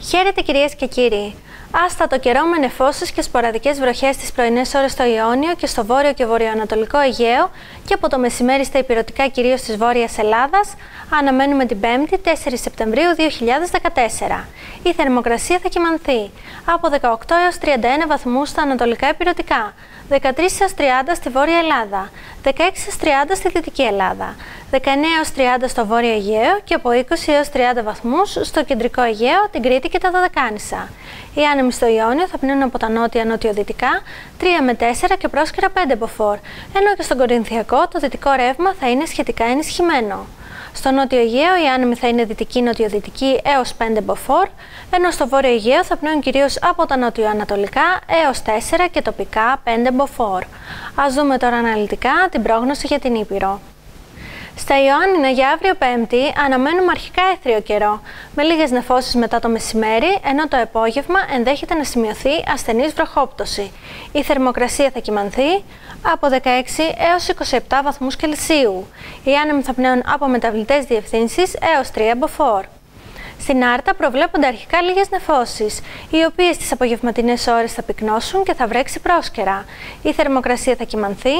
Χαίρετε κυρίες και κύριοι. Άστατο καιρό με νεφώσεις και σποραδικές βροχές στις πρωινές ώρες στο Ιόνιο και στο βόρειο και βορειοανατολικό Αιγαίο και από το μεσημέρι στα υπηρετικά κυρίως της Βόρειας Ελλάδας, αναμένουμε την 5η 4 Σεπτεμβρίου 2014. Η θερμοκρασία θα κυμανθεί από 18 έως 31 βαθμούς στα ανατολικά υπηρετικά, 13 έως 30 στη Βόρεια Ελλάδα, 16 έως 30 στη Δυτική Ελλάδα, 19 έως 30 στο Βόρειο Αιγαίο και από 20 έως 30 βαθμούς στο Κεντρικό Αιγαίο, την Κρήτη και τα Δωδεκάνησα. Οι άνεμοι στο Ιόνιο θα πνέουν από τα νότια νοτιοδυτικά 3 με 4 και πρόσκαιρα 5 μποφόρ, ενώ και στον Κορινθιακό το δυτικό ρεύμα θα είναι σχετικά ενισχυμένο. Στο νότιο Αιγαίο οι άνεμοι θα είναι δυτική-νοτιοδυτική έως 5 μποφόρ, ενώ στο βόρειο Αιγαίο θα πνέουν κυρίως από τα νοτιοανατολικά έως 4 και τοπικά 5 μποφόρ. Α δούμε τώρα αναλυτικά την πρόγνωση για την Ήπειρο. Στα Ιωάννινα για αύριο Πέμπτη αναμένουμε αρχικά έθριο καιρό, με λίγες νεφώσεις μετά το μεσημέρι, ενώ το απόγευμα ενδέχεται να σημειωθεί ασθενής βροχόπτωση. Η θερμοκρασία θα κυμανθεί από 16 έως 27 βαθμούς Κελσίου. Οι άνεμοι θα πνέουν από μεταβλητές διευθύνσεις έως 3 μποφόρ. Στην Άρτα προβλέπονται αρχικά λίγες νεφώσεις, οι οποίες τι απογευματινές ώρες θα πυκνώσουν και θα βρέξει πρόσκαιρα. Η θερμοκρασία θα κυμανθεί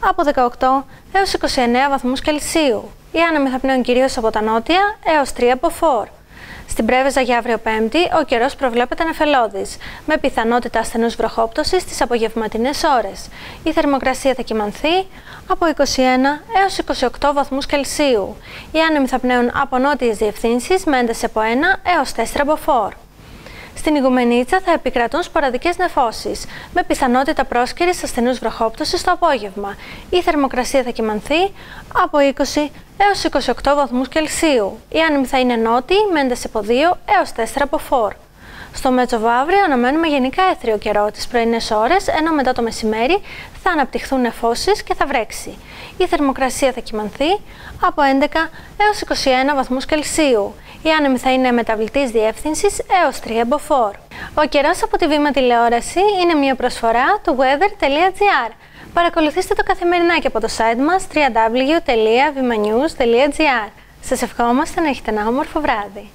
από 18 έως 29 βαθμούς Κελσίου. Οι άνεμοι θα πνέουν κυρίως από τα νότια έως 3 από φόρ. Στην Πρέβεζα για αύριο Πέμπτη, ο καιρός προβλέπεται νεφελώδη, με πιθανότητα ασθενούς βροχόπτωσης στις απογευματινές ώρες. Η θερμοκρασία θα κυμανθεί από 21 έως 28 βαθμούς Κελσίου. Οι άνεμοι θα πνέουν από νότιες διευθύνσεις με ένταση από 1 έως 4 μποφόρ. Στην Ιγουμενίτσα θα επικρατούν σποραδικές νεφώσεις, με πιθανότητα πρόσκαιρης ασθενούς βροχόπτωσης το απόγευμα. Η θερμοκρασία θα κυμανθεί από 20 έως 28 βαθμούς Κελσίου. Η άνεμη θα είναι νότιοι με ένταση από 2 έως 4 από 4. Στο Μετσοβαύριο αναμένουμε γενικά έθριο καιρό τις πρωινές ώρες, ενώ μετά το μεσημέρι θα αναπτυχθούν νεφώσεις και θα βρέξει. Η θερμοκρασία θα κυμανθεί από 11 έως 21 βαθμούς Κελσίου. Η άνεμη θα είναι μεταβλητής διεύθυνσης έως 3 μποφόρ. Ο καιρός από τη Βήμα Τηλεόραση είναι μια προσφορά του weather.gr. Παρακολουθήστε το καθημερινά και από το site μας www.vimanews.gr. Σας ευχόμαστε να έχετε ένα όμορφο βράδυ.